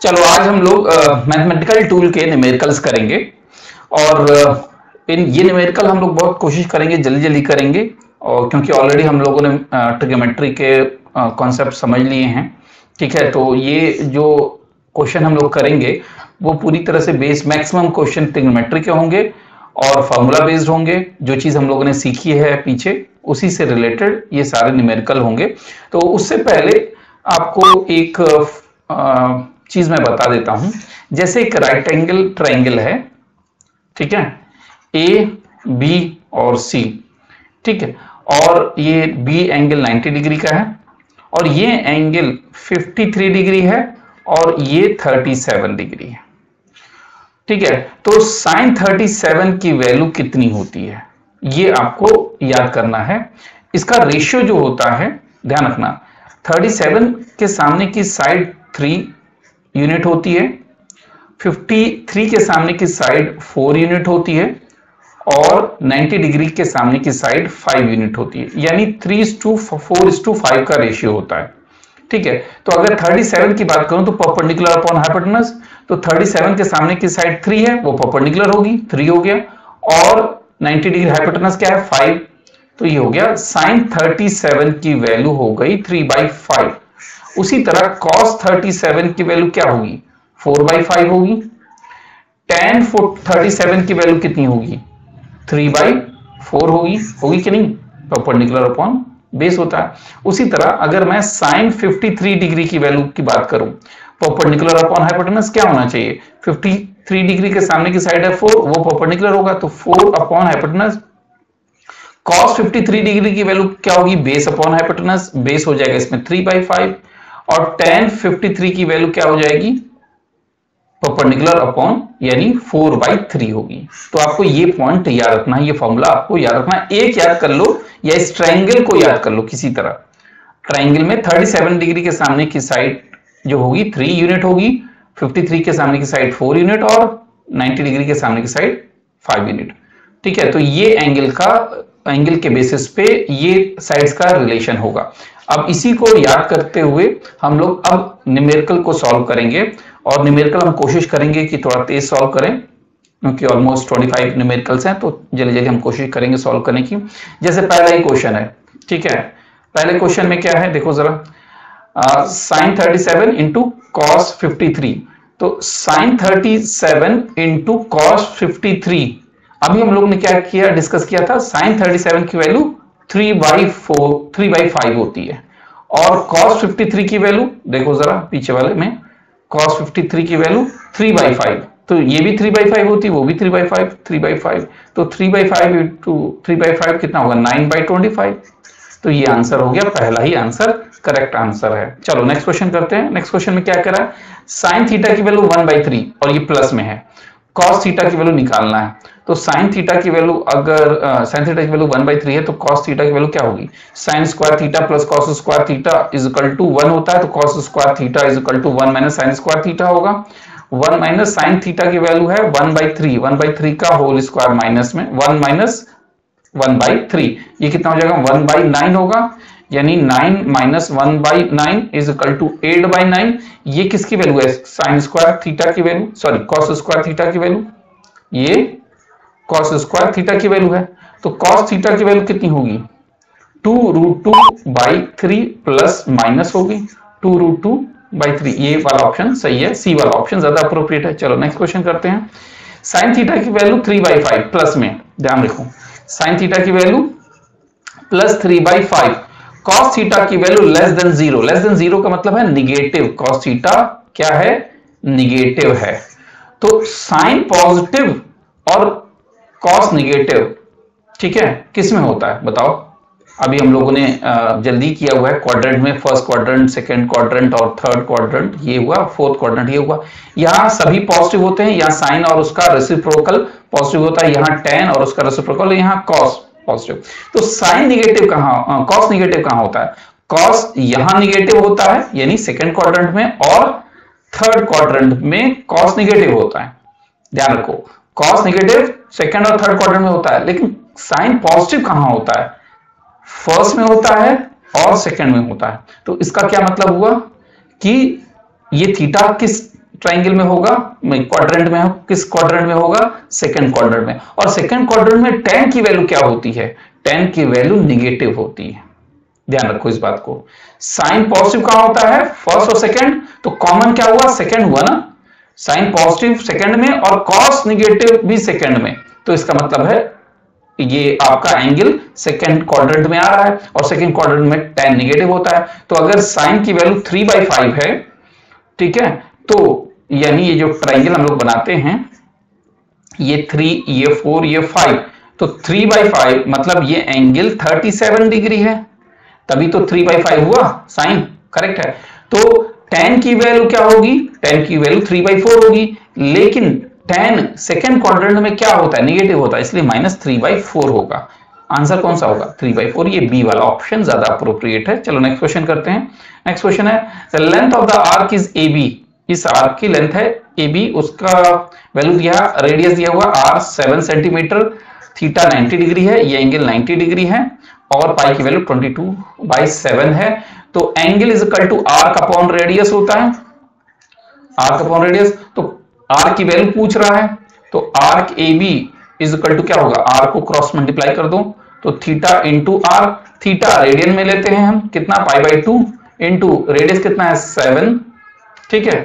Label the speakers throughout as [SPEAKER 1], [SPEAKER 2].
[SPEAKER 1] चलो, आज हम लोग मैथमेटिकल टूल के न्यूमेरिकल्स करेंगे। और इन ये न्यूमेरिकल हम लोग बहुत कोशिश करेंगे जल्दी जल्दी करेंगे। और क्योंकि ऑलरेडी हम लोगों ने ट्रिगोमेट्री के कॉन्सेप्ट समझ लिए हैं। ठीक है तो ये जो क्वेश्चन हम लोग करेंगे, वो पूरी तरह से बेस मैक्सिमम क्वेश्चन ट्रिगोमेट्री के होंगे और फॉर्मूला बेस्ड होंगे। जो चीज़ हम लोगों ने सीखी है पीछे, उसी से रिलेटेड ये सारे न्यूमेरिकल होंगे। तो उससे पहले आपको एक चीज़ मैं बता देता हूँ। जैसे एक राइट एंगल ट्राइंगल है, ठीक है? ए बी और सी ठीक है? और ये बी एंगल 90 डिग्री का है, और ये एंगल 53 डिग्री है, और ये 37 डिग्री है, ठीक है? तो साइन 37 की वैल्यू कितनी होती है? ये आपको याद करना है। इसका रेशियो जो होता है, ध्यान रखना 37 के सामने की साइड 3 यूनिट होती है। 53 के सामने की साइड 4 यूनिट होती है और 90 डिग्री के सामने की साइड 5 यूनिट होती है। यानी 3 टू फोर टू फाइव का रेशियो होता है। ठीक है? तो अगर 37 की बात करूँ तो परपेंडिकुलर अपॉन हाइपोटेनस तो 37 के सामने की साइड 3 है, वो परपेंडिकुलर होगी 3 हो गया। और 90 डिग्री हाइपोटेनस क्या है? 5 तो ये हो गया। साइन 37 की वैल्यू हो गई 3 बाई फाइव उसी तरह cos 37 की वैल्यू क्या होगी? 4 बाई फाइव होगी। टेन 37 की वैल्यू कितनी होगी? 3 बाई फोर होगी। होगी कि नहीं? परपेंडिकुलर अपॉन बेस होता है। उसी तरह अगर मैं साइन 53 डिग्री की वैल्यू की बात करूँ परपेंडिकुलर अपॉन हाइपोटेनस क्या होना चाहिए? 53 डिग्री के सामने की साइड है 4 वो परपेंडिकुलर होगा तो 4 अपॉन हाइपोटेनस cos 53 डिग्री की वैल्यू क्या होगी? बेस अपॉन हाइपोटेनस बेस हो जाएगा इसमें 3 बाई फाइव और tan 53 की वैल्यू क्या हो जाएगी? परपेंडिकुलर अपॉन यानी 4 बाई थ्री होगी। तो आपको ये पॉइंट याद रखना है ये फॉर्मूला आपको याद रखना। है एक याद कर लो, या इस ट्राइंगल को याद कर लो किसी तरह। ट्राइंगल में 37 डिग्री के सामने की साइड जो होगी 3 यूनिट होगी। 53 के सामने की साइड 4 यूनिट और 90 डिग्री के सामने की साइड 5 यूनिट ठीक है तो ये एंगल का एंगल के बेसिस पे ये साइड्स का रिलेशन होगा। अब इसी को याद करते हुए हम लोग अब न्यूमेरिकल को सॉल्व करेंगे और न्यूमेरिकल हम कोशिश करेंगे कि थोड़ा तेज सॉल्व करें, क्योंकि ऑलमोस्ट 25 न्यूमेरिकल्स हैं तो जल्दी जल्दी हम कोशिश करेंगे सॉल्व करने की। जैसे पहला ही क्वेश्चन है, ठीक है? पहले क्वेश्चन में क्या है? देखो जरा। Sine thirty seven into cos fifty three तो sine thirty seven into cos fifty three अभी हम लोग ने क्या किया? डिस्कस किया था? साइन थर्टी सेवन की value three by four three by five होती है। और कॉस फिफ्टी थ्री की वैल्यू देखो जरा पीछे वाले में कॉस फिफ्टी थ्री की वैल्यू थ्री बाई फाइव तो ये भी थ्री बाई फाइव होती है वो भी three by five three by five तो three by five into three by five कितना होगा? नाइन बाई ट्वेंटी फाइव तो ये आंसर हो गया, पहला ही आंसर करेक्ट आंसर है। चलो नेक्स्ट क्वेश्चन करते हैं। नेक्स्ट क्वेश्चन में क्या करा? है साइन थीटा की वैल्यू वन बाई थ्री और ये प्लस में है। कॉस थीटा की वैल्यू निकालना है। तो साइन थीटा की वैल्यू अगर साइन थीटा की वैल्यू वन बाई थ्री है तो कॉस थीटा की वैल्यू क्या होगी? Sine square theta plus cos square theta is equal to one होता है तो cos square theta is equal to one minus sine square theta होगा। वन माइनस साइन थीटा की वैल्यू है one by three one by three का whole square minus में one minus one by three ये कितना हो जाएगा? वन बाई नाइन होगा। यानी nine minus one by nine is equal to eight by nine ये किसकी वैल्यू है? साइन स्क्वायर थीटा की value sorry cos square theta की वैल्यू ये कॉस स्क्वायर थीटा की वैल्यू है। तो कॉस थीटा की वैल्यू कितनी होगी? Two root two by three plus minus होगी। Two root two by three ये वाला ऑप्शन सही है। सी वाला ऑप्शन ज़्यादा अप्रोप्रिएट है। चलो नेक्स्ट क्वेश्चन करते हैं। साइन थीटा की value three by five plus में, ध्यान रखो। साइन थीटा की value plus three by five cos theta की value less than zero less than zero का मतलब है निगेटिव कॉस थीटा क्या है? निगेटिव है. तो साइन पॉजिटिव और कॉस निगेटिव ठीक है? किसमें होता है? बताओ। अभी हम लोगों ने जल्दी किया हुआ है क्वाड्रेंट में। फ़र्स्ट क्वाड्रेंट सेकंड क्वाड्रेंट और थर्ड क्वाड्रेंट ये हुआ। फोर्थ क्वाड्रेंट ये हुआ। यहाँ सभी पॉजिटिव होते हैं। यहाँ साइन और उसका रेसिप्रोकल पॉजिटिव होता है। यहाँ टेन और उसका रेसिप्रोकल यहाँ कॉस पॉजिटिव तो साइन निगेटिव कहाँ कॉस निगेटिव कहाँ होता है? कॉस यहाँ निगेटिव होता है, यानी सेकेंड क्वाड्रेंट में, और थर्ड क्वाड्रेंट में कॉस निगेटिव होता है। ध्यान रखो कॉस निगेटिव सेकेंड और थर्ड क्वार्टर में होता है, लेकिन साइन पॉजिटिव कहाँ होता है? फ़र्स्ट में होता है और सेकेंड में होता है। तो इसका क्या मतलब हुआ? कि ये थीटा किस ट्राइंगल में होगा क्वाड्रेंट में किस क्वाड्रेंट में होगा? सेकंड क्वाड्रेंट में। और सेकंड क्वाड्रेंट में टेन की वैल्यू क्या होती है? टेन की वैल्यू निगेटिव होती है। ध्यान रखो इस बात को। साइन पॉजिटिव कहाँ होता है? फ़र्स्ट और सेकंड तो कॉमन क्या हुआ? सेकंड हुआ ना? साइन पॉजिटिव सेकंड में और कॉस निगेटिव भी सेकंड में। तो इसका मतलब है, ये आपका एंगल सेकेंड क्वाड्रेंट में आ रहा है और सेकेंड क्वाड्रेंट में टेन निगेटिव होता है। तो अगर साइन की वैल्यू थ्री बाई फाइव है, ठीक है? तो यानी ये जो ट्राइंगल हम लोग बनाते हैं, ये थ्री ये फोर ये फाइव तो थ्री बाई फाइव मतलब ये एंगल थर्टी सेवन डिग्री है। तभी तो थ्री बाई फाइव हुआ, साइन करेक्ट है। तो टेन की वैल्यू क्या होगी? टेन की वैल्यू थ्री बाई फोर होगी। लेकिन टेन सेकेंड क्वाड्रेंट में क्या होता है? निगेटिव होता है, इसलिए माइनस थ्री बाई फोर होगा। आंसर कौन सा होगा? थ्री बाई फोर ये बी वाला ऑप्शन ज़्यादा अप्रोप्रिएट है। चलो नेक्स्ट क्वेश्चन करते हैं। नेक्स्ट क्वेश्चन है length of the arc is A B इस आर्क की लेंथ है ए बी उसका वैल्यू दिया रेडियस दिया हुआ R seven centimetre theta 90 degree है, ये एंगल 90 डिग्री है, और पाई की वैल्यू 22 टू बाई सेवन है। तो angle is equal to arc upon radius होता है। आर्क अपॉन रेडियस तो आर की वैल्यू पूछ रहा है तो arc A B is equal to क्या होगा? आर को क्रॉस मल्टीप्लाई कर दो तो theta into R theta radian में लेते हैं हम, कितना? Pi by two into radius कितना है? सेवन ठीक है?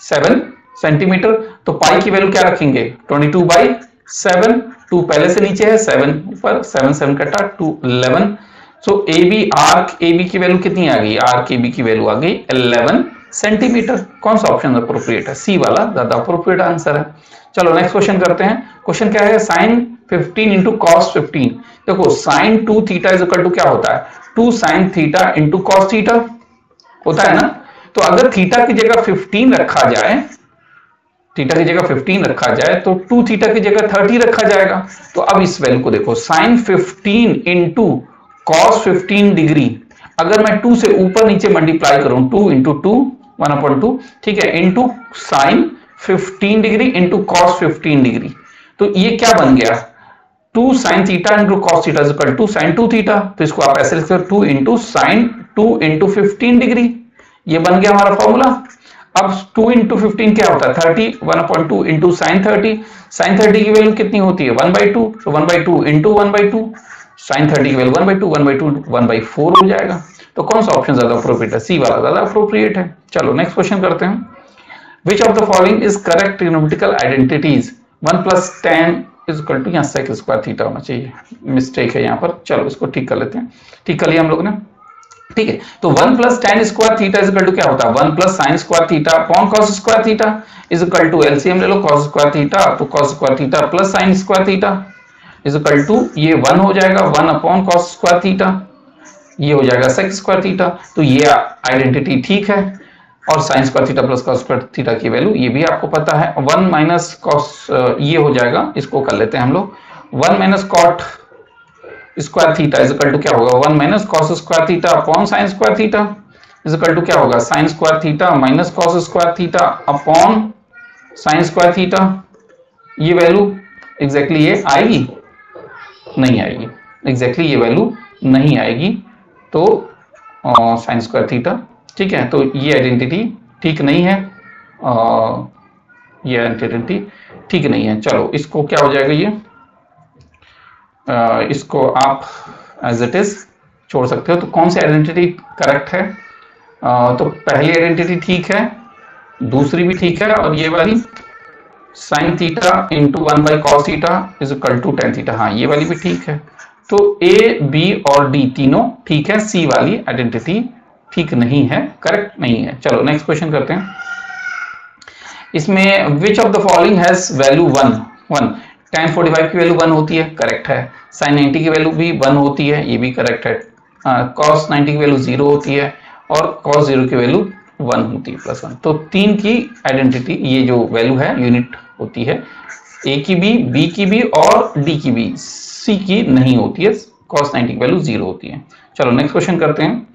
[SPEAKER 1] सेवन सेंटीमीटर तो पाई की वैल्यू क्या रखेंगे? Twenty two by seven, two पहले से नीचे है, सेवन ऊपर, सेवन सेवन कटा, two eleven. So A B arc A B की वैल्यू कितनी आ गई? आर्क ए बी की वैल्यू आ गई इलेवन सेंटीमीटर। कौन सा ऑप्शन अप्रोप्रिएट है? सी वाला, ज़्यादा अप्रोप्रिएट आंसर है। चलो नेक्स्ट क्वेश्चन करते हैं। क्वेश्चन क्या है? साइन 15 इंटू कॉस फिफ्टीन देखो sine two theta is equal to क्या होता है? Two sine theta into cos theta होता है ना? तो अगर थीटा की जगह 15 रखा जाए, थीटा की जगह 15 रखा जाए तो टू थीटा की जगह 30 रखा जाएगा। तो अब इस वैल्यू को देखो sine 15 into cos fifteen degree अगर मैं टू से ऊपर नीचे मल्टीप्लाई करूँ two into two one upon two ठीक है into sine fifteen degree into cos fifteen degree तो ये क्या बन गया? Two sine theta into cos theta equal to sine two theta तो इसको आप ऐसे लिखते हो two into sine two into fifteen degree ये बन गया हमारा फॉर्मूला अब टू इंटू फिफ्टीन क्या होता है? Thirty one upon two into sine thirty sine thirty की वैल्यू कितनी होती है? वन बाई टू तो one by two into one by two sine thirty की value one by two one by two one by four हो जाएगा. तो कौन सा ऑप्शन ज़्यादा अप्रोप्रिएट है? सी वाला ज़्यादा अप्रोप्रिएट है. चलो नेक्स्ट क्वेश्चन करते हैं. Which of the following is correct trigonometrical identities one plus tan is equal to यहाँ सेक स्क्वायर थीटा होना चाहिए. मिस्टेक है यहाँ पर. चलो इसको ठीक कर लेते हैं. ठीक कर लिया हम लोग ने? ठीक है? तो one plus tan square theta is equal to क्या होता है? One plus sine square theta upon cos square theta? Is equal to LCM ले लो कॉस स्क्वायर थीटा तो cos square theta plus sine square theta. Is equal to, ये one हो जाएगा, one upon cos square theta. ये हो जाएगा sec square theta. तो ये आइडेंटिटी ठीक है। और sine square theta plus cos square theta की वैल्यू, ये भी आपको पता है। वन माइनस कॉस ये हो जाएगा, इसको कर लेते हैं हम लोग। One minus cot square theta is equal to क्या होगा? One minus cos square theta upon sine square theta is equal to क्या होगा? Sine square theta minus cos square theta upon sine square theta ये value exactly ये आएगी? नहीं आएगी। Exactly ये वैल्यू नहीं आएगी। तो साइन स्क्वायर थीटा ठीक है? तो ये आइडेंटिटी ठीक नहीं है। आ, ये आइडेंटिटी ठीक नहीं है। चलो इसको क्या हो जाएगा ये? इसको आप एज इट इज़ छोड़ सकते हो। तो कौन सी आइडेंटिटी करेक्ट है? तो पहली आइडेंटिटी ठीक है, दूसरी भी ठीक है, और ये वाली sine theta into one by cos theta is equal to tan theta हाँ ये वाली भी ठीक है। तो ए बी और डी तीनों ठीक है सी वाली आइडेंटिटी ठीक नहीं है करेक्ट नहीं है। चलो नेक्स्ट क्वेश्चन करते हैं। इसमें which of the following has value one one tan forty five की वैल्यू वन होती है करेक्ट है। साइन नाइनटी की वैल्यू भी वन होती है, ये भी करेक्ट है। कॉस नाइनटी की वैल्यू ज़ीरो होती है और कॉस ज़ीरो की वैल्यू वन होती है प्लस वन तो तीन की आइडेंटिटी ये जो वैल्यू है यूनिट होती है। ए की भी बी की भी और डी की भी सी की नहीं होती है कॉस 90 की वैल्यू ज़ीरो होती है। चलो नेक्स्ट क्वेश्चन करते हैं।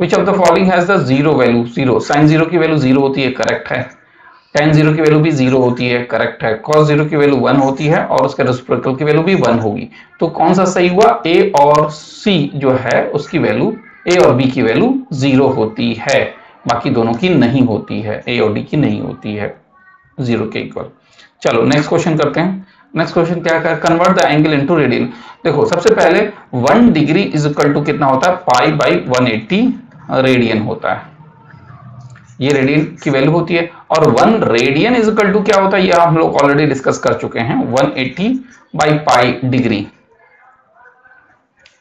[SPEAKER 1] Which of the following has the zero value zero sine zero की वैल्यू ज़ीरो होती है करेक्ट है। टेन ज़ीरो की वैल्यू भी ज़ीरो होती है करेक्ट है। कॉस ज़ीरो की वैल्यू वन होती है और उसके रेसिप्रोकल की वैल्यू भी वन होगी। तो कौन सा सही हुआ? ए और सी जो है, उसकी वैल्यू ए और बी की वैल्यू ज़ीरो होती है। बाकी दोनों की नहीं होती है। ए और डी की नहीं होती है। ज़ीरो के इक्वल चलो नेक्स्ट क्वेश्चन करते हैं। नेक्स्ट क्वेश्चन क्या है? Convert the angle into radian देखो, सबसे पहले one degree is equal to कितना होता है? Pi by one eighty radian होता है। ये रेडियन की वैल्यू होती है और one radian is equal to क्या होता है? ये हम लोग ऑलरेडी डिस्कस कर चुके हैं 180 एट्टी बाई पाई डिग्री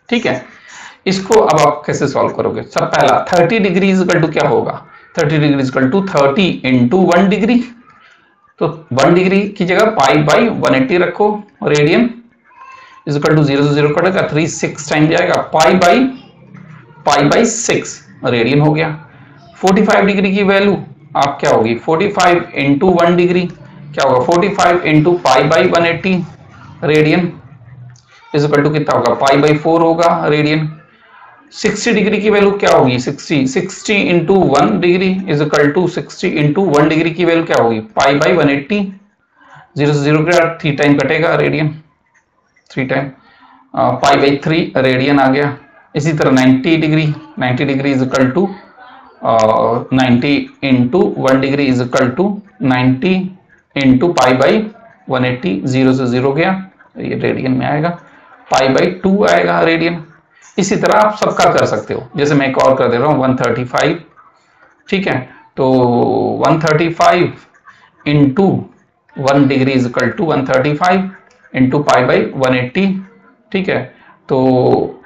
[SPEAKER 1] ठीक है? इसको अब आप कैसे सॉल्व करोगे? सब पहला 30 डिग्री इज़ इक्वल टू क्या होगा? 30 degree is equal to 30 into one degree तो वन डिग्री की जगह पाई बाई वन एट्टी रखो radian is equal to zero zero कटेगा थ्री सिक्स टाइम जाएगा pi by pi by six radian हो गया। 45 डिग्री की वैल्यू, आप क्या होगी? 45 फाइव इंटू वन डिग्री, क्या होगा? 45 five into pi by one eighty radian is equal to कितना होगा? पाई बाई फोर होगा रेडियन 60 डिग्री की वैल्यू क्या होगी? 60 60 into one degree is equal to 60 into one degree की वैल्यू क्या होगी? Pi by one eighty zero से ज़ीरो के थ्री टाइम कटेगा radian three time pi by three radian आ गया. इसी तरह 90 degree 90 degree is equal to ninety into one degree is equal to ninety into pi by one eighty zero से zero गया। ये radian में आएगा। पाई बाई टू आएगा radian इसी तरह आप सबका कर सकते हो। जैसे मैं एक और कर दे रहा हूँ 135 ठीक है? तो 135 thirty five into one degree is equal to one thirty five into pi by one eighty ठीक है? तो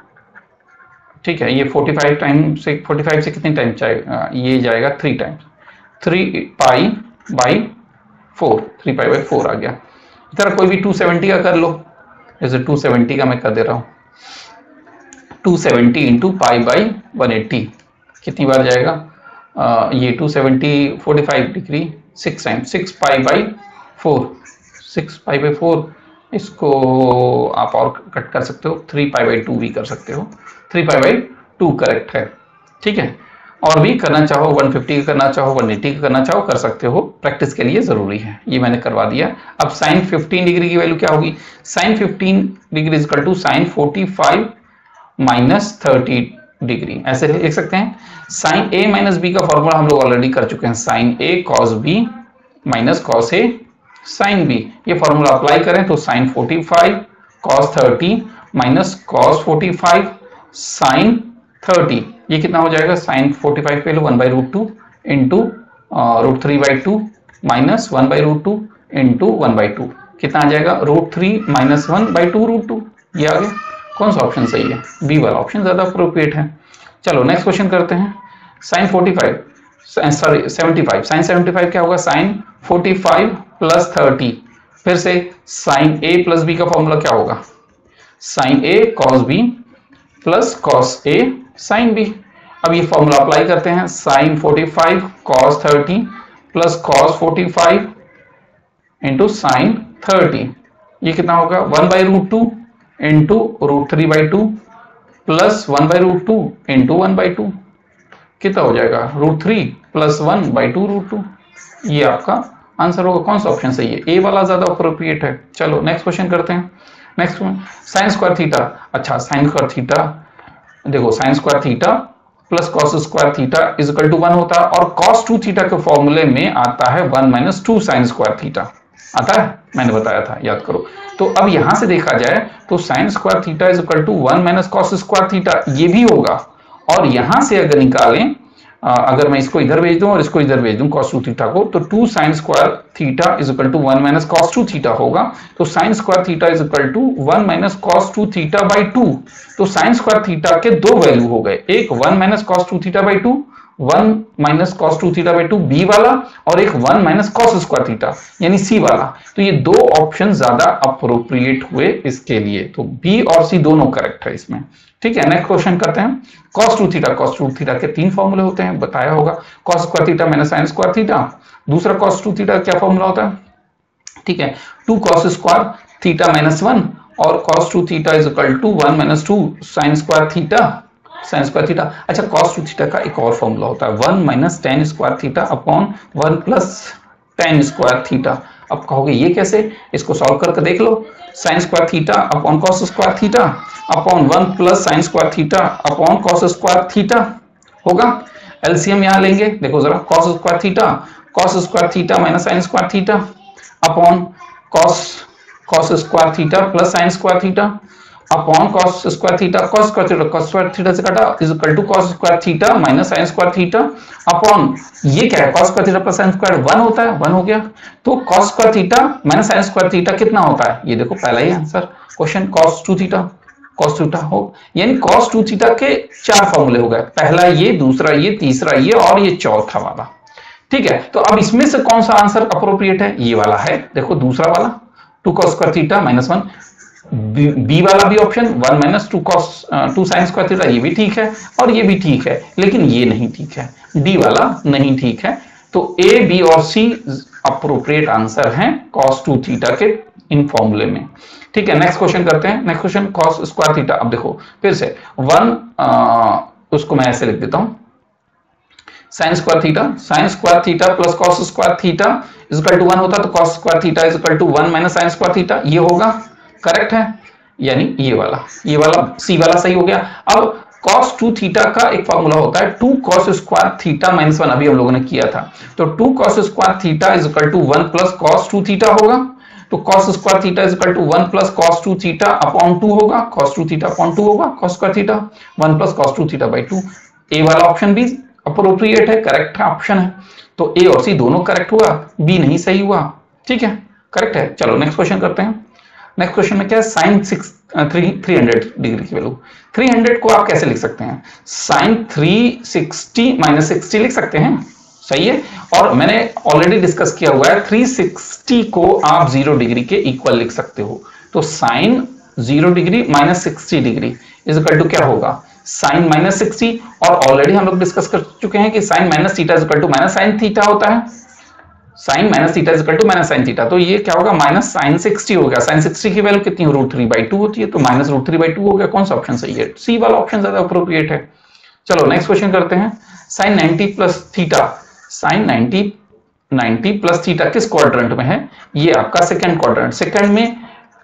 [SPEAKER 1] ठीक है ये 45 टाइम से 45 से कितने टाइम ये जाएगा three time three pi by four three pi by four आ गया. इधर कोई भी 270 का कर लो. जैसे 270 का मैं कर दे रहा हूँ. 270 seventy into pi by one कितनी बार जाएगा? आ, ये 270 seventy degree six time six pi by four six pi by four इसको आप और कट कर सकते हो. थ्री पाई बाई टू भी कर सकते हो. Three pi by two correct है। ठीक है? और भी करना चाहो 150 का करना चाहो 180 का करना चाहो, कर सकते हो। प्रैक्टिस के लिए ज़रूरी है। ये मैंने करवा दिया। अब साइन 15 डिग्री की वैल्यू क्या होगी? Sine 15 degree is equal to sine 45 minus thirty degree. ऐसे लिख सकते हैं। साइन ए माइनस बी का फॉर्मूला हम लोग ऑलरेडी कर चुके हैं। Sine A cos B minus cos A sine B ये फॉर्मूला अप्लाई करें तो sine 45 cos 30 minus cos 45 sine 30 ये कितना हो जाएगा? साइन 45 पे लो one by root two into root three by two minus one by root two into one by two. कितना आ जाएगा? Root three minus one by two root two. ये आ गया। कौन सा ऑप्शन सही है? बी वाला ऑप्शन ज़्यादा अप्रोप्रिएट है। चलो नेक्स्ट क्वेश्चन करते हैं। साइन 45 सॉरी 75 साइन 75 क्या होगा? साइन 45 प्लस 30 फिर से साइन ए प्लस बी का फॉर्मूला क्या होगा? Sine A cos B plus cos A sine B अब ये फॉर्मूला अप्लाई करते हैं। Sine 45 cos 30 plus cos 45 into sine 30 ये कितना होगा? One by root two into root three by two plus one by root two into one by two कितना हो जाएगा? Root three plus one by two root two ये आपका answer होगा। कौन सा ऑप्शन सही है? ए वाला ज़्यादा अप्रोप्रिएट है। चलो नेक्स्ट क्वेश्चन करते हैं। नेक्स्ट साइन स्क्वायर थीटा अच्छा साइन स्क्वायर थीटा देखो sine square theta plus cos square theta is equal to one होता है और कॉस टू थीटा के फॉर्मूले में आता है one minus two sine square theta आता है? मैंने बताया था, याद करो। तो अब यहाँ से देखा जाए तो sine square theta is equal to one minus cos square theta ये भी होगा। और यहाँ से अगर निकालें अगर मैं इसको इधर भेज दूँ और इसको इधर भेज दूँ कॉस टू थीटा को तो two sine square theta is equal to one minus cos two theta होगा। तो sine square theta is equal to one minus cos two theta by two तो साइन स्क्वायर थीटा के दो value हो गए। एक one minus cos two theta by two one minus cos two theta by two B वाला और एक one minus cos square theta, यानी सी वाला। तो ये दो ऑप्शन ज़्यादा अप्रोप्रिएट हुए इसके लिए। तो बी और सी दोनों करेक्ट है इसमें। ठीक है नेक्स्ट क्वेश्चन करते हैं। Cos two theta cos two theta के तीन फॉर्मूले होते हैं, बताया होगा। Cos square theta minus sine square theta दूसरा कॉस टू थीटा क्या फॉर्मूला होता है? ठीक है two cos square theta minus one और cos two theta is equal to one minus two sine square theta sine square theta अच्छा cos two theta का एक और फॉर्मूला होता है। One minus tan square theta upon one plus tan square theta अब कहोगे ये कैसे? इसको सॉल्व करके देख लो। Sine square theta upon cos square theta upon one plus sine square theta upon cos square theta होगा। एलसीएम यहाँ लेंगे। देखो जरा cos square theta cos square theta minus sine square theta upon cos cos square theta plus sine square theta upon cos square theta cos square theta cos square theta से काटा is equal to cos square theta minus sine square theta upon ये क्या है? Cos square theta plus sine square one होता है one हो गया। तो cos square theta minus sine square theta कितना होता है? ये देखो पहला ही answer question cos two theta cos theta हो, यानी कॉस टू थीटा के चार फॉर्मूले हो गए। पहला ये, दूसरा ये, तीसरा ये और ये चौथा वाला। ठीक है? तो अब इसमें से कौन सा आंसर अप्रोप्रिएट है? ये वाला है, देखो दूसरा वाला two cos square theta minus one B वाला भी option one minus two cos two sine square theta ये भी ठीक है और ये भी ठीक है लेकिन ये नहीं ठीक है। डी वाला नहीं ठीक है। तो ए बी और सी अप्रोप्रिएट आंसर हैं कॉस टू थीटा के इन फॉर्मूले में। ठीक है नेक्स्ट क्वेश्चन करते हैं। Next question cos square theta अब देखो फिर से वन आ, उसको मैं ऐसे लिख देता हूँ। Sine square theta sine square theta plus cos square theta is equal to one होता तो cos square theta is equal to one minus sine square theta ये होगा। करेक्ट है? यानी ये वाला। ये वाला सी वाला सही हो गया। अब cos टू थीटा का एक फॉर्मूला होता है। Two cos square theta minus one अभी हम लोगों ने किया था। तो two cos square theta is equal to one plus cos two theta होगा। तो cos square theta is equal to one plus cos two theta upon two होगा। cos two theta upon two होगा। cos square theta one plus cos two theta by two A वाला option भी appropriate है correct option है। तो ए और सी दोनों correct हुआ बी नहीं सही हुआ। ठीक है? करेक्ट है? चलो नेक्स्ट क्वेश्चन करते हैं। नेक्स्ट क्वेश्चन में क्या है? Sine six three three hundred degree की वैल्यू थ्री हंड्रेड को आप कैसे लिख सकते हैं? Sine three sixty minus sixty लिख सकते हैं? सही है? और मैंने ऑलरेडी डिस्कस किया हुआ है 360 को आप ज़ीरो डिग्री के इक्वल लिख सकते हो। तो sine zero degree minus sixty degree is equal to क्या होगा? साइन माइनस सिक्सटी और ऑलरेडी हम लोग डिस्कस कर चुके हैं कि sine minus theta equal to minus sine theta होता है। Sine minus theta equal to minus sine theta. तो ये क्या होगा? माइनस साइन सिक्सटी हो गया साइन सिक्सटी की वैल्यू कितनी? रूट थ्री बाई टू होती है। तो minus root three by two हो गया कौन सा ऑप्शन सही है? सी वाला ऑप्शन ज़्यादा अप्रोप्रिएट है। चलो नेक्स्ट क्वेश्चन करते हैं। Sine ninety plus theta. Sine ninety ninety plus theta किस क्वाड्रेंट में है? ये आपका सेकेंड क्वाड्रेंट सेकेंड में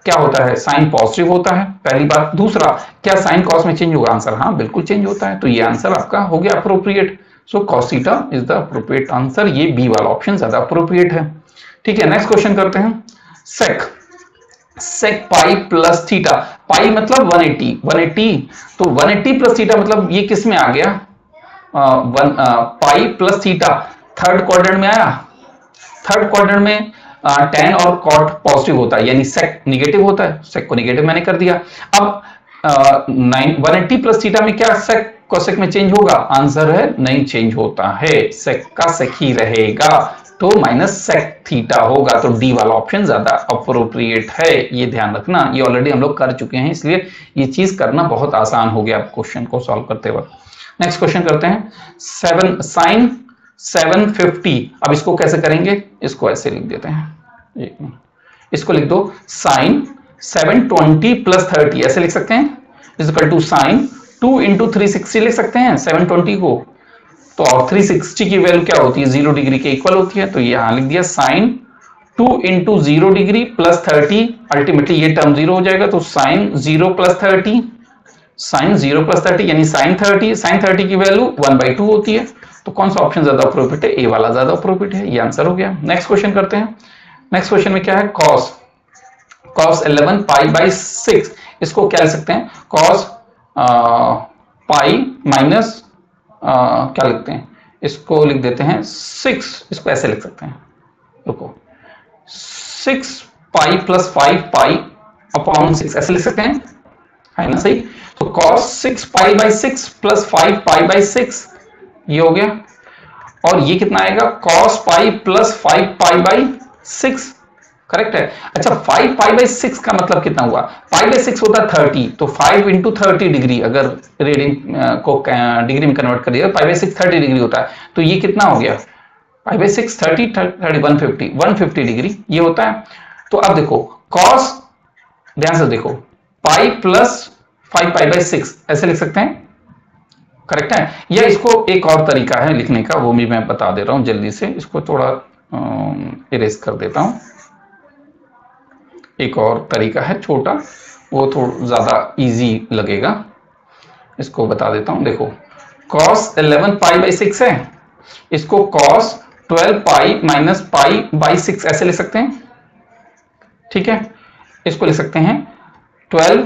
[SPEAKER 1] क्या होता है? साइन पॉजिटिव होता है। पहली बात। दूसरा, क्या साइन कॉस में चेंज होगा? आंसर हाँ बिल्कुल चेंज होता है। तो ये आंसर आपका हो गया appropriate so cos theta is the appropriate answer ये बी वाला ऑप्शन ज़्यादा अप्रोप्रिएट है। ठीक है नेक्स्ट क्वेश्चन करते हैं। सेक सेक पाई प्लस थीटा पाई मतलब 180 180 तो 180 प्लस थीटा मतलब ये किसमें आ गया? आ, one pi plus theta third quadrant में आया? थर्ड क्वाड्रेंट में टेन और कॉट पॉजिटिव होता है। यानी सेक निगेटिव होता है। सेक को निगेटिव मैंने कर दिया। अब nine one eighty plus theta में क्या सेक कोसेक में चेंज होगा? आंसर है, नहीं चेंज होता है। सेक का सेक ही रहेगा। तो माइनस सेक थीटा होगा। तो डी वाला ऑप्शन ज़्यादा अप्रोप्रिएट है। ये ध्यान रखना, ये ऑलरेडी हम लोग कर चुके हैं, इसलिए ये चीज़ करना बहुत आसान हो गया क्वेश्चन को सॉल्व करते वक्त। नेक्स्ट क्वेश्चन करते हैं। सेवन साइन 750 अब इसको कैसे करेंगे? इसको ऐसे लिख देते हैं। इसको लिख दो। साइन 720 प्लस थर्टी ऐसे लिख सकते हैं? Is equal to sine 2 into three sixty लिख सकते हैं 720 को। तो और 360 की वैल्यू क्या होती है? ज़ीरो डिग्री के इक्वल होती है तो यहाँ लिख दिया sine 2 into zero degree plus thirty ultimately ये टर्म ज़ीरो हो जाएगा तो sine zero plus thirty sine zero plus thirty यानी साइन थर्टी साइन थर्टी की वैल्यू वन बाई टू होती है। तो कौन सा ऑप्शन ज़्यादा अप्रोप्रिएट है? ए वाला ज़्यादा अप्रोप्रिएट है, ये आंसर हो गया। नेक्स्ट क्वेश्चन करते हैं। नेक्स्ट क्वेश्चन में क्या है? Cos cos 11 pi by six इसको क्या लिख सकते हैं? कॉस पाई माइनस क्या लिखते हैं? इसको लिख देते हैं सिक्स। इसको ऐसे लिख सकते हैं। रुको। Six pi plus five pi upon six. ऐसे लिख सकते हैं? है ना सही? तो cos six pi by six plus five pi by six, ये हो गया। और ये कितना आएगा? Cos pi plus five pi by six. Correct है? अच्छा फाइव पाई बाई सिक्स का मतलब कितना हुआ? फाइव बाई सिक्स होता है थर्टी तो फाइव इंटू थर्टी डिग्री अगर रीडिंग को डिग्री में कन्वर्ट कर दिया five by six thirty degree होता है। तो ये कितना हो गया? Five by six thirty thirty one fifty one fifty degree ये होता है। तो अब देखो कॉस ध्यान से देखो pi plus five pi by six ऐसे लिख सकते हैं? करेक्ट है? या इसको एक और तरीका है लिखने का, वो भी मैं बता दे रहा हूँ, जल्दी से इसको थोड़ा इरेज कर देता हूँ। एक और तरीका है, छोटा, वो थोड़ा ज़्यादा इजी लगेगा। इसको बता देता हूँ, देखो कॉस 11 पाई बाई सिक्स है। इसको cos 12 pi minus pi by six ऐसे ले सकते हैं। ठीक है? इसको लिख सकते हैं 12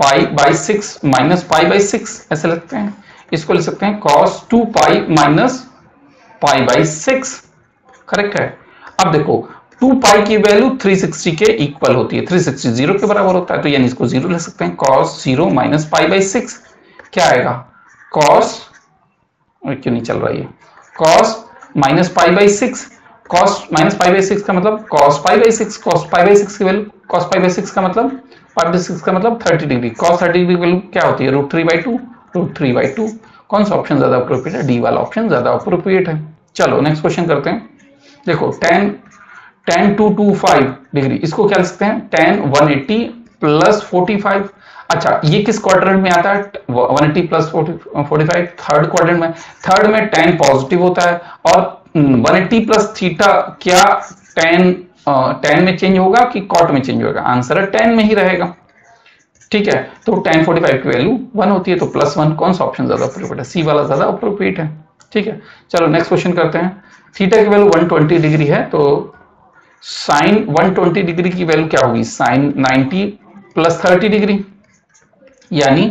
[SPEAKER 1] pi by six minus pi by six ऐसे लिखते हैं। इसको ले सकते हैं cos 2 pi minus pi by six correct है? अब देखो 2 पाई की वैल्यू 360 के इक्वल होती है। 360 ज़ीरो के बराबर होता है तो यानी इसको ज़ीरो लिख सकते हैं। Cos zero minus pi by six, क्या आएगा? कॉस क्यों नहीं चल रहा है cos minus pi by six cos minus pi by six का मतलब cos pi by six cos pi by six की value cos pi by six का मतलब पाई बाई सिक्स का मतलब thirty degree cos thirty degree value क्या होती है? Root three by two root three by two कौन सा ऑप्शन ज़्यादा अप्रोप्रिएट है? डी वाला ऑप्शन ज़्यादा अप्रोप्रिएट है। चलो नेक्स्ट क्वेश्चन करते हैं। देखो tan tan two two five degree. इसको क्या लिख सकते हैं? Tan one eighty plus forty five. अच्छा ये किस क्वाड्रेंट में आता है? One eighty plus forty five, third quadrant में। थर्ड में टेन पॉजिटिव होता है और वन एट्टी प्लस थीटा क्या टेन टेन में चेंज होगा कि कॉट में चेंज होगा? आंसर है टेन में ही रहेगा। ठीक है तो टेन फोर्टी फाइव की वैल्यू वन होती है तो प्लस वन कौन सा ऑप्शन ज़्यादा अप्रोप्रिएट है? सी वाला ज़्यादा अप्रोप्रिएट है। ठीक है, चलो नेक्स्ट क्वेश्चन करते हैं। थीटा की वैल्यू 120 डिग्री है तो साइन 120 डिग्री की वैल्यू क्या होगी? Sine 90 plus 30 degree. यानी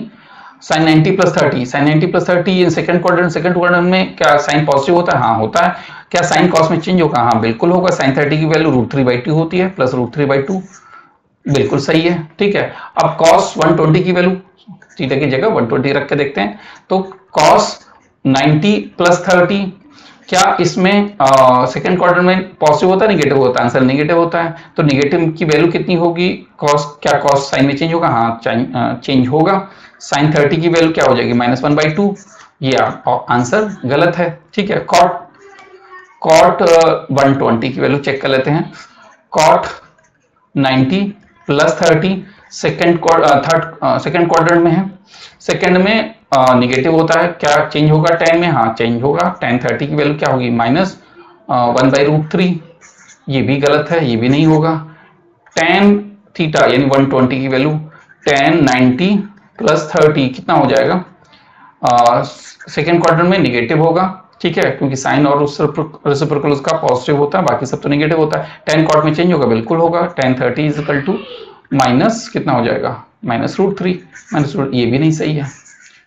[SPEAKER 1] sine 90 plus 30 sine 90 plus 30 in second quadrant second quadrant में क्या साइन पॉजिटिव होता है? हाँ होता है। क्या साइन कॉस में चेंज होगा? हाँ बिल्कुल होगा। साइन 30 की वैल्यू रूट थ्री बाई होती है, प्लस रूट थ्री बाई बिल्कुल सही है, ठीक है। अब कॉस 120 की वैल्यू थीटा की जगह 120 रख के देखते हैं। तो कॉस 90 प्लस 30 क्या इसमें सेकंड क्वार्टर में पॉजिटिव होता है निगेटिव होता है? आंसर निगेटिव होता है। तो निगेटिव की वैल्यू कितनी होगी? कॉस क्या कॉस साइन में चेंज होगा? हाँ चेंज होगा। साइन थर्टी की वैल्यू क्या हो जाएगी? माइनस वन बाई टू ये आंसर गलत है। ठीक है कॉट कॉट वन ट्वेंटी की वैल्यू चेक कर लेते हैं। Cot ninety plus thirty second third second quarter में है। सेकेंड में निगेटिव होता है, क्या चेंज होगा टेन में? हाँ चेंज होगा। टेन थर्टी की वैल्यू क्या होगी? Minus one by root three ये भी गलत है, ये भी नहीं होगा। टेन थीटा यानी वन ट्वेंटी की value tan ninety plus thirty कितना हो जाएगा? सेकेंड क्वार्टर में निगेटिव होगा, ठीक है? क्योंकि साइन और रेसिप्रोकल उसका पॉजिटिव होता है, बाकी सब तो निगेटिव होता है। टेन कॉट में चेंज होगा, बिल्कुल होगा। Tan thirty is equal to minus कितना हो जाएगा? Minus root three minus root ये भी नहीं सही है।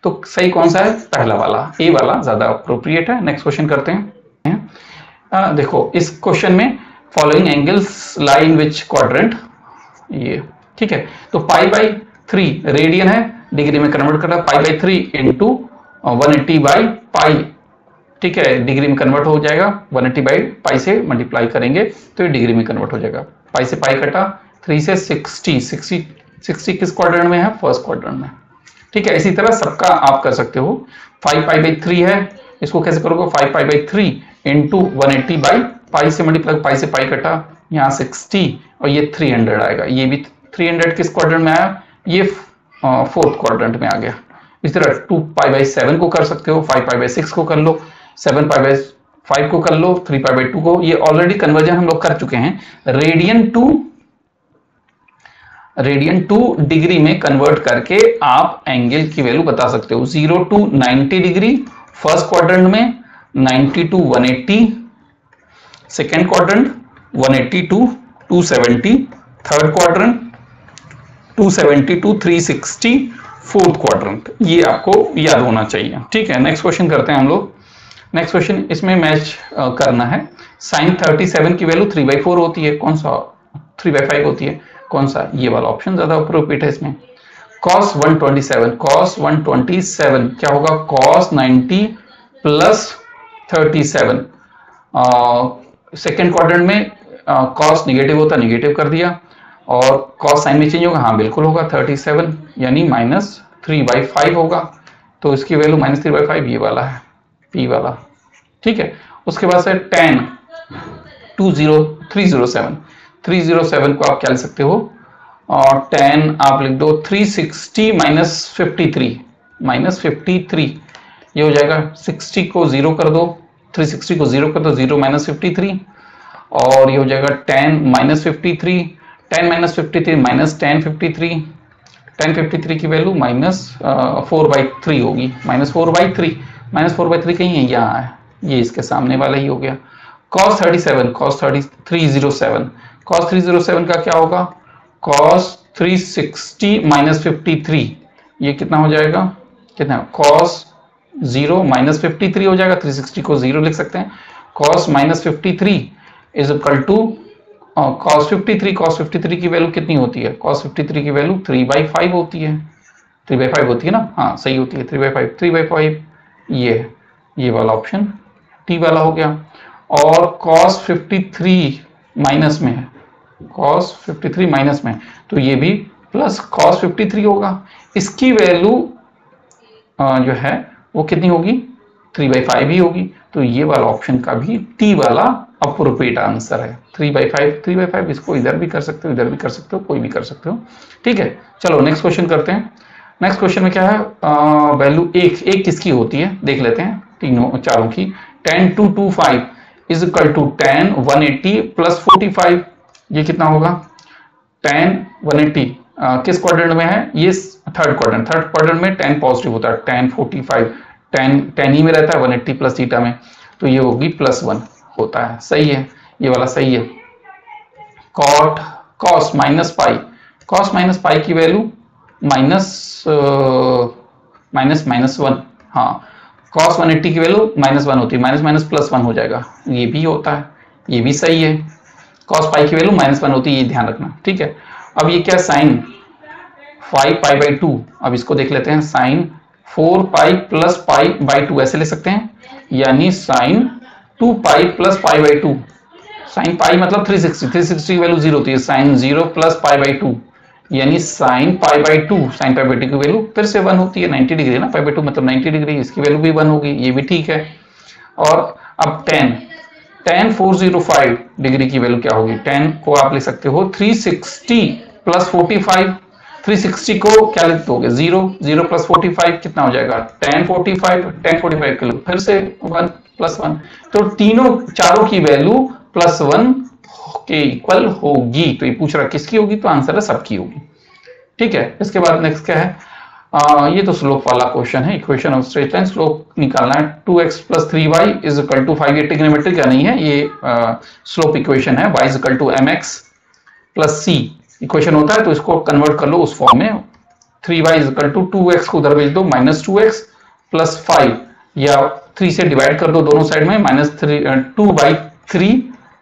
[SPEAKER 1] तो सही कौन सा है? पहला वाला। ए वाला ज़्यादा अप्रोप्रिएट है। नेक्स्ट क्वेश्चन करते हैं। आ, देखो इस क्वेश्चन में following angles lie in which quadrant ये ठीक है? तो पाई बाई थ्री रेडियन है। डिग्री में कन्वर्ट कर रहा है pi by three into one eighty by pi ठीक है? डिग्री में कन्वर्ट हो जाएगा। वन एट्टी बाई पाई से मल्टीप्लाई करेंगे तो ये डिग्री में कन्वर्ट हो जाएगा। पाई से पाई कटा। थ्री से सिक्सटी सिक्सटी सिक्सटी किस क्वाड्रेंट में है? फ़र्स्ट क्वाड्रेंट में। ठीक है, इसी तरह सबका आप कर सकते हो। फाइव पाई बाई थ्री है, इसको कैसे करोगे? Five pi by three into one eighty by pi से मल्टीप्लाई पाई से पाई कटा, यहाँ सिक्सटी और ये थ्री हंड्रेड आएगा। ये भी थ्री हंड्रेड किस क्वाड्रेंट में आया? ये फोर्थ क्वाड्रेंट में आ गया। इस तरह टू पाई बाई सेवन को कर सकते हो फाइव पाई बाई सिक्स को कर लो सेवन पाई बाई फाइव को कर लो थ्री पाई बाई टू को। ये ऑलरेडी कन्वर्जन हम लोग कर चुके हैं। Radian to radian to degree में कन्वर्ट करके आप एंगल की वैल्यू बता सकते हो। Zero to ninety degree first quadrant में ninety to one eighty second quadrant one eighty to two seventy third quadrant two seventy to three sixty fourth quadrant ये आपको याद होना चाहिए। ठीक है नेक्स्ट क्वेश्चन करते हैं हम लोग। नेक्स्ट क्वेश्चन इसमें मैच करना है। साइन थर्टी सेवन की वैल्यू थ्री बाई फोर होती है। कौन सा? थ्री बाई फाइव होती है। कौन सा? ये वाला ऑप्शन ज़्यादा अप्रोप्रिएट है इसमें। Cos 127 cos 127 क्या होगा? Cos 90 प्लस 37 सेकेंड क्वाड्रेंट में cos निगेटिव होता निगेटिव कर दिया। और cos साइन में चेंज होगा हाँ बिल्कुल होगा 37 यानी माइनस थ्री बाई फाइव होगा। तो इसकी value minus three by five ये वाला है पी वाला। ठीक है? उसके बाद से tan two zero three zero seven 307 को आप क्या लिख सकते हो। और 10 आप लिख दो 360 sixty minus fifty minus fifty ये हो जाएगा 60 को ज़ीरो कर दो 360 को ज़ीरो कर दो ज़ीरो माइनस फिफ्टी और ये हो जाएगा 10 minus fifty three tan minus fifty three minus tan fifty three की value minus four by three होगी minus four by three minus four by three कहीं है, यहाँ है, ये इसके सामने वाला ही हो गया। Cos thirty seven cos thirty three zero seven cos three zero seven का क्या होगा? Cos three sixty minus fifty three ये कितना हो जाएगा? कितना cos zero minus fifty three हो जाएगा थ्री सिक्सटी को ज़ीरो लिख सकते हैं। Cos minus fifty three is equal to cos fifty three cos fifty three की वैल्यू कितनी होती है? कॉस फिफ्टी थ्री की वैल्यू थ्री बाई फाइव होती है। थ्री बाई फाइव होती है ना? हाँ सही होती है। Three by five three by five ये ये वाला ऑप्शन टी वाला हो गया। और कॉस फिफ्टी थ्री माइनस में है। कॉस फिफ्टी थ्री माइनस में तो ये भी प्लस कॉस फिफ्टी थ्री होगा। इसकी वैल्यू जो है, वो कितनी होगी? थ्री बाई फाइव ही होगी। तो ये वाला ऑप्शन का भी टी वाला अप्रोप्रिएट आंसर है। Three by five three by five इसको इधर भी कर सकते हो, इधर भी कर सकते हो, कोई भी कर सकते हो। ठीक है, चलो नेक्स्ट क्वेश्चन करते हैं। नेक्स्ट क्वेश्चन में क्या है? वैल्यू एक एक किसकी होती है? देख लेते हैं, तीनों, चारों की। Tan two two five is equal to tan one eighty plus forty five ये कितना होगा? टेन वन एट्टी किस क्वाड्रेंट में है? ये थर्ड क्वाड्रेंट थर्ड क्वाड्रेंट में टेन पॉजिटिव होता है tan forty five tan tan ही में रहता है वन एट्टी प्लस थीटा में। तो ये होगी प्लस वन होता है। सही है? ये वाला सही है। Cot cos minus pi cos minus pi की value minus minus minus one हाँ। कॉस वन एट्टी की वैल्यू माइनस वन होती है माइनस माइनस प्लस वन हो जाएगा। ये भी होता है, ये भी सही है। कॉस पाई की वैल्यू माइनस वन होती है, ये ध्यान रखना, ठीक है? अब ये क्या sine five pi by two अब इसको देख लेते हैं sine four pi plus pi by two ऐसे ले सकते हैं? यानी sine two pi plus pi by two sine pi मतलब थ्री सिक्सटी थ्री सिक्सटी की वैल्यू ज़ीरो होती है sine zero plus pi by two यानी sine pi by two sine pi by two की वैल्यू फिर से वन होती है नाइनटी डिग्री ना? पाई बाई टू मतलब नाइनटी डिग्री इसकी वैल्यू भी वन होगी, ये भी ठीक है। और अब tan tan four zero five degree की वैल्यू क्या होगी? टेन को आप ले सकते हो। Three sixty plus forty five 360 को क्या लिख दोगे? Zero. Zero plus forty five कितना हो जाएगा? Tan forty five, tan forty five kilo. फिर से वन प्लस वन। तो तीनों, चारों की वैल्यू प्लस वन के इक्वल होगी। तो ये पूछ रहा किसकी होगी? तो आंसर है सबकी होगी। ठीक है? इसके बाद नेक्स्ट क्या है? आ, ये तो स्लोप वाला क्वेश्चन है equation of straight line slope निकालना है। Two x plus three y is equal to five ये टिग्नोमेट्रिक का नहीं है? ये स्लोप इक्वेशन है। Y is equal to m x plus c equation होता है तो इसको कन्वर्ट कर लो उस फॉर्म में। Three y is equal to two x को उधर भेज दो minus two x plus five या थ्री से डिवाइड कर दो दोनों साइड में minus three two by three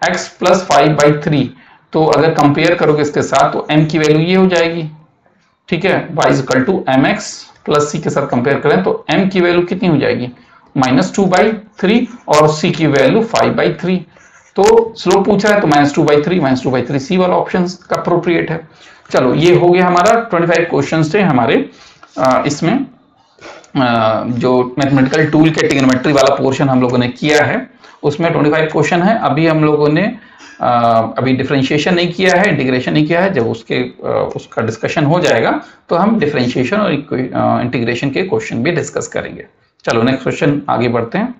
[SPEAKER 1] x plus five by three तो अगर कंपेयर करोगे इसके साथ तो एम की वैल्यू ये हो जाएगी। ठीक है? y is equal to m x plus c के साथ कंपेयर करें तो m की वैल्यू कितनी हो जाएगी? माइनस टू बाई थ्री और c की वैल्यू फाइव बाई थ्री तो स्लोप पूछ रहा है तो minus two by three minus two by three c वाला ऑप्शन का अप्रोप्रिएट है। चलो, ये हो गया हमारा 25 क्वेश्चन थे हमारे इसमें जो मैथमेटिकल टूल के टिग्नोमेट्री वाला पोर्शन हम लोगों ने किया है। उसमें 25 क्वेश्चन है। अभी हम लोगों ने आ, अभी डिफ्रेंशिएशन नहीं किया है इंटीग्रेशन नहीं किया है। जब उसके आ, उसका डिस्कशन हो जाएगा तो हम डिफ्रेंशिएशन और इंटीग्रेशन के क्वेश्चन भी डिस्कस करेंगे। चलो नेक्स्ट क्वेश्चन आगे बढ़ते हैं।